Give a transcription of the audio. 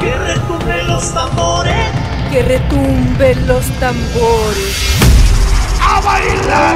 Que retumben los tambores. Que retumben los tambores. ¡A bailar!